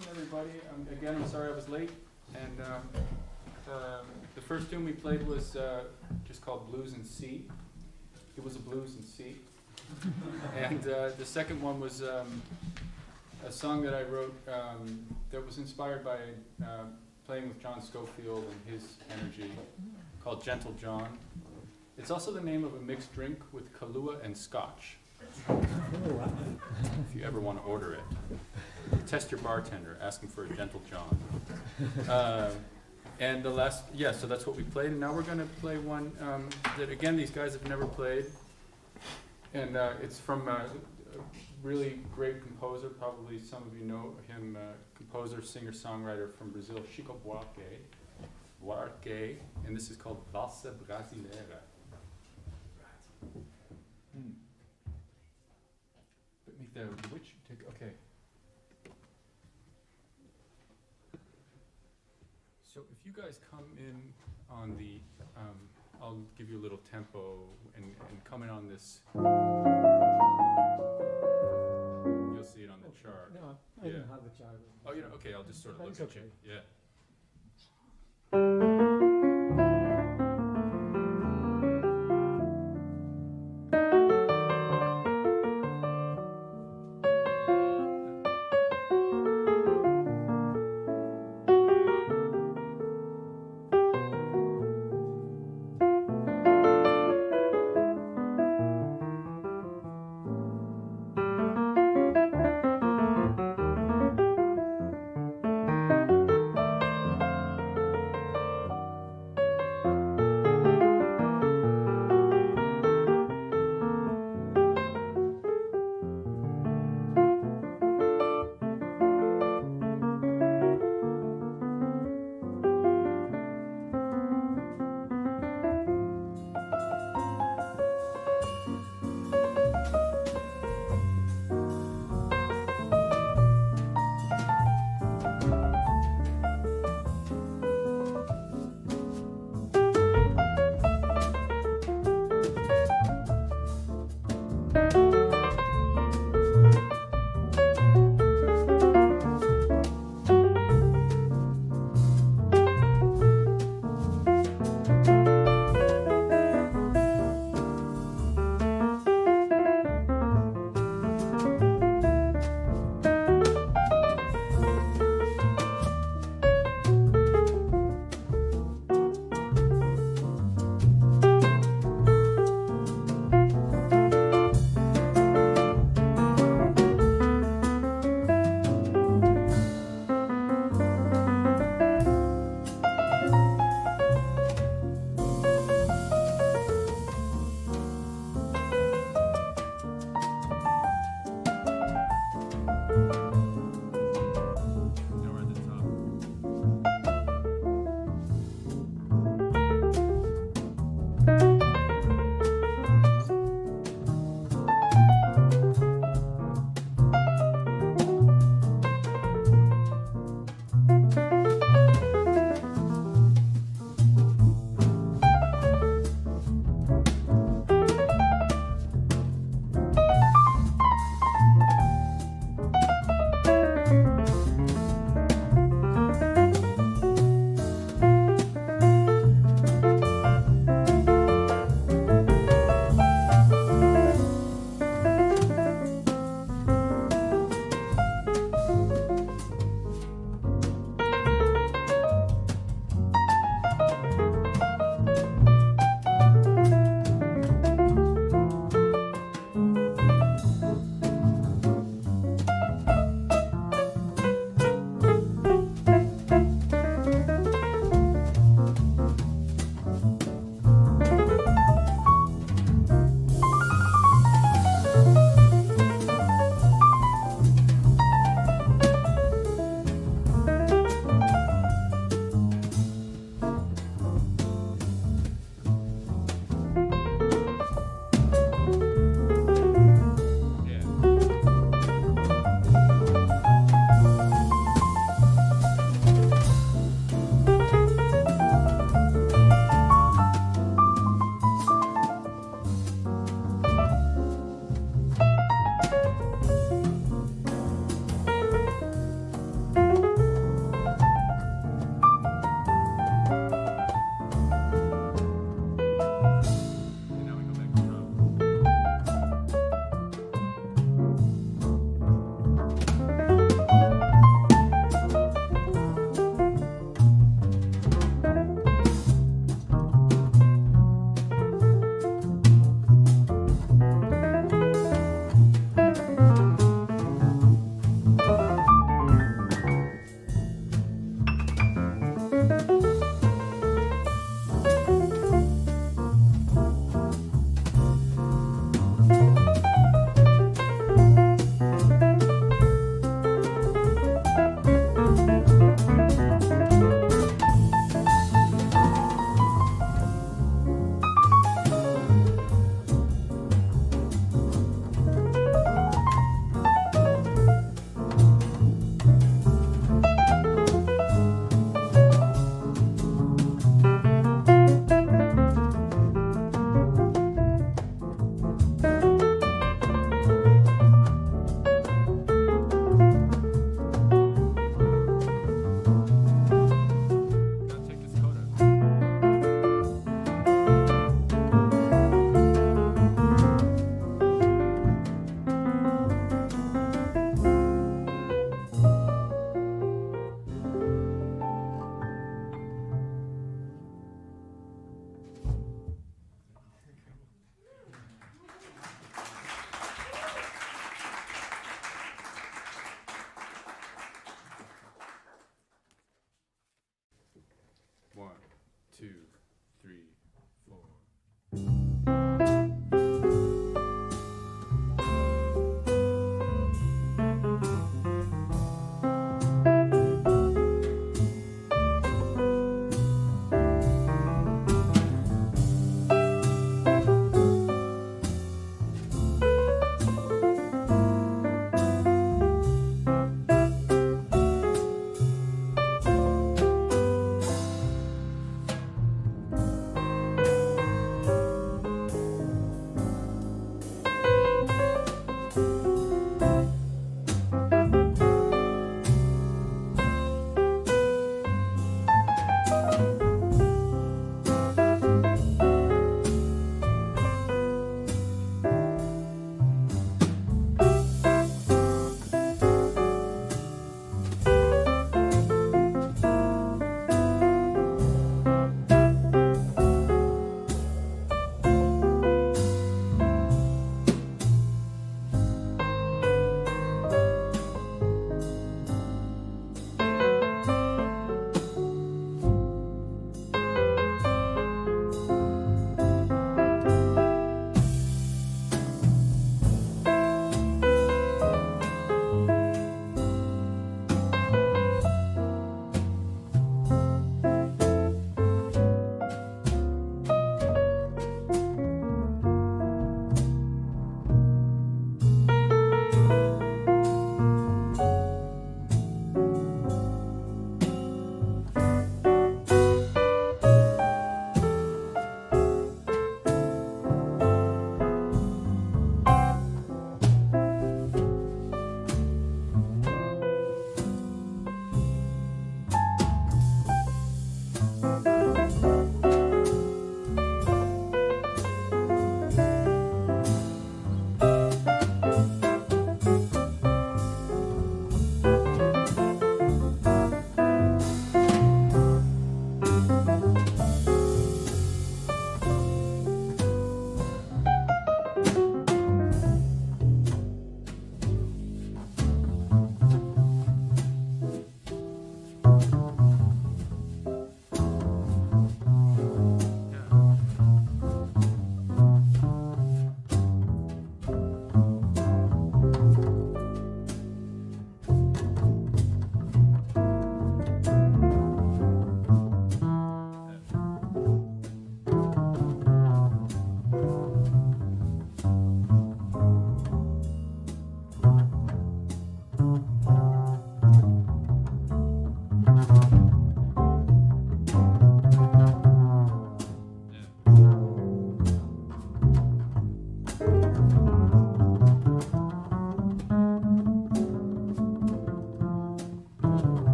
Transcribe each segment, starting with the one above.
welcome everybody. Um, again, I'm sorry I was late. And um, um, the first tune we played was uh, just called Blues in C. It was a blues in C. and uh, the second one was um, a song that I wrote um, that was inspired by uh, playing with John Scofield and his energy called Gentle John. It's also the name of a mixed drink with Kahlua and Scotch. if you ever want to order it, test your bartender. Ask him for a Gentle John. Uh, and the last, yeah, so that's what we played. And now we're going to play one um, that, again, these guys have never played. And uh, it's from a, a really great composer. Probably some of you know him, uh, composer, singer, songwriter from Brazil, Chico Buarque. Buarque, and this is called Valsa Brasileira. Hmm. But make the the witch take, okay. So if you guys come in on the, um, I'll give you a little tempo and, and come in on this. You'll see it on the chart. No, I Yeah. don't have the chart. Oh, you know, okay, I'll just sort of But look at you, yeah.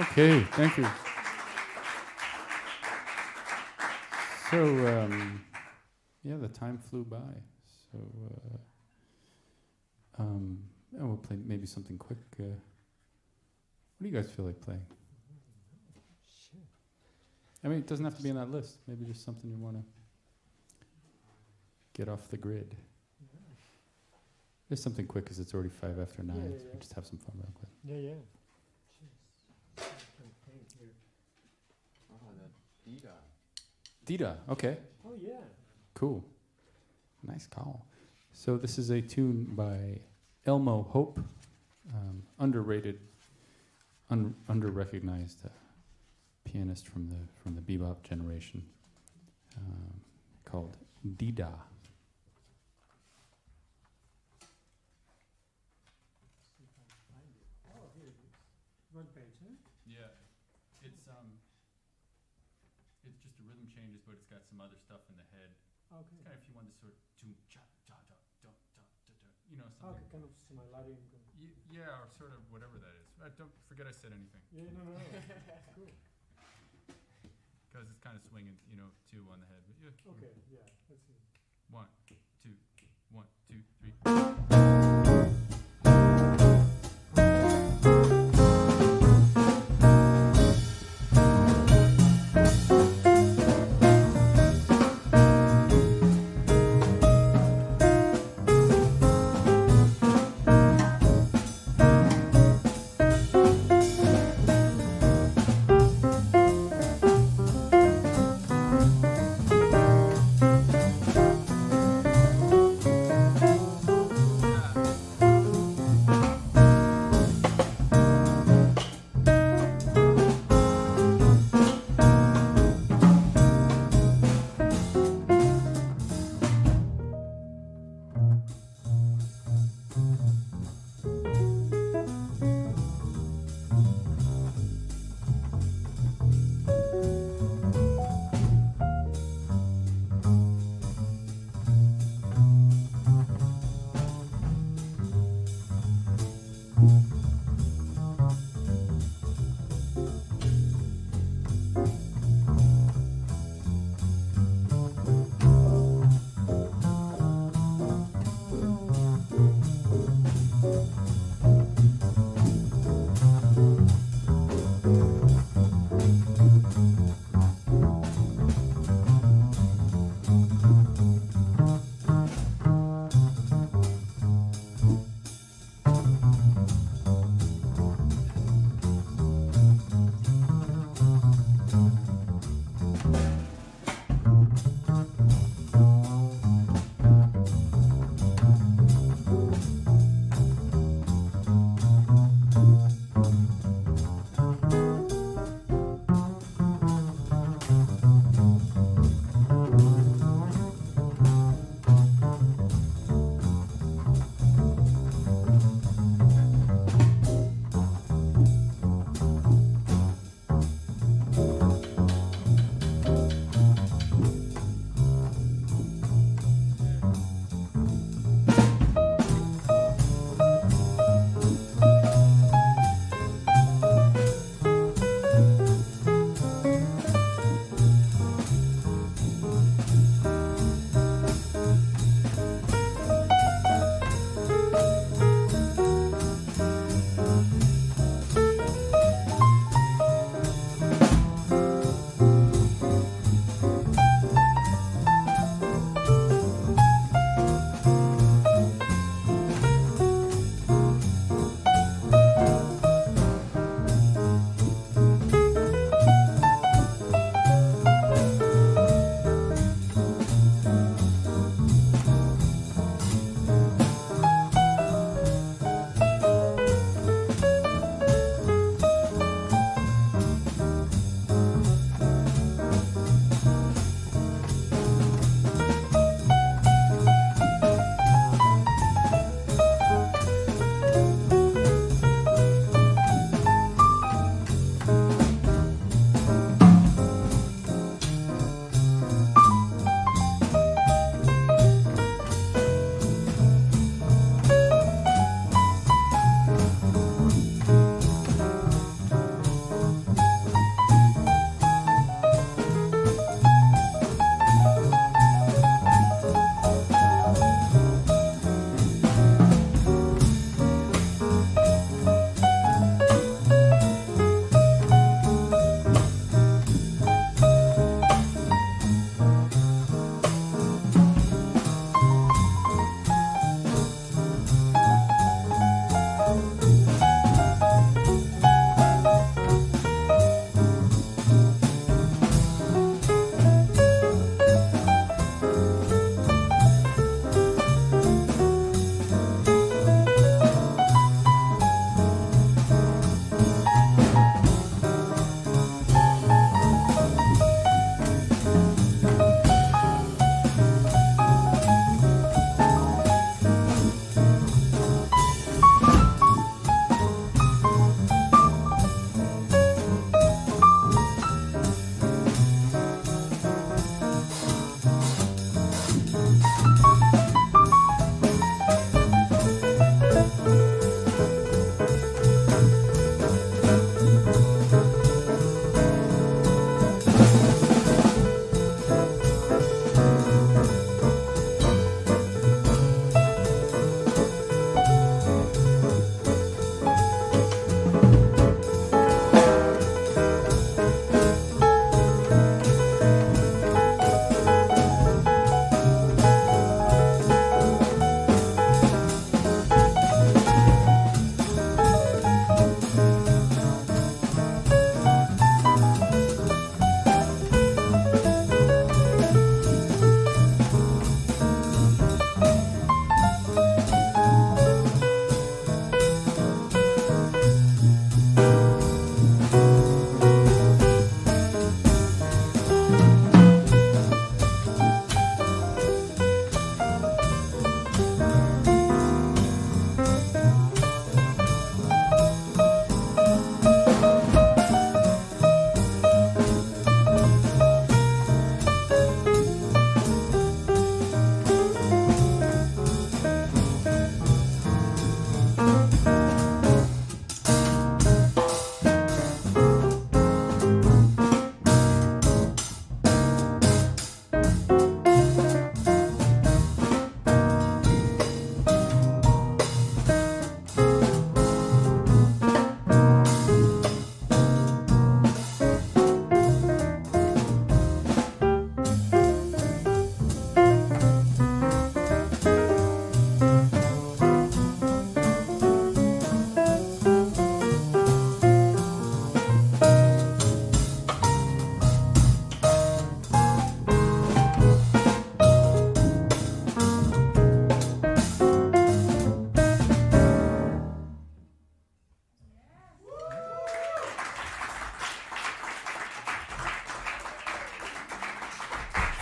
Okay, thank you. So, um, yeah, the time flew by. So, uh, um, yeah, we'll play maybe something quick. Uh, what do you guys feel like playing? I mean, it doesn't have to be on that list. Maybe just something you want to get off the grid. Just something quick because it's already five after nine. Yeah, yeah, so we just have some fun real quick. Yeah, yeah. Oh, the De-Dah. De-Dah, okay. Oh, yeah. Cool. Nice call. So this is a tune by Elmo Hope, um, underrated, un- under-recognized uh, pianist from the from the bebop generation, um, called De-Dah. Oh, here it is. One page, huh? Yeah, it's um, it's just a rhythm changes, but it's got some other stuff in the head. Okay. Kind of if you want to sort of doom cha cha cha da da da da, you know Okay, something. kind of Somalian. kind of- Y- yeah, or sort of whatever that is. Uh, don't forget I said anything. Yeah, no, no, no. It's cool. Because it's kind of swinging, you know, two on the head. But yeah. Okay, yeah, let's see. One, two, one, two, three.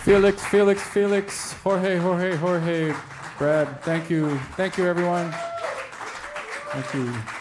Felix, Felix, Felix, Jorge, Jorge, Jorge, Brad. Thank you. Thank you, everyone. Thank you.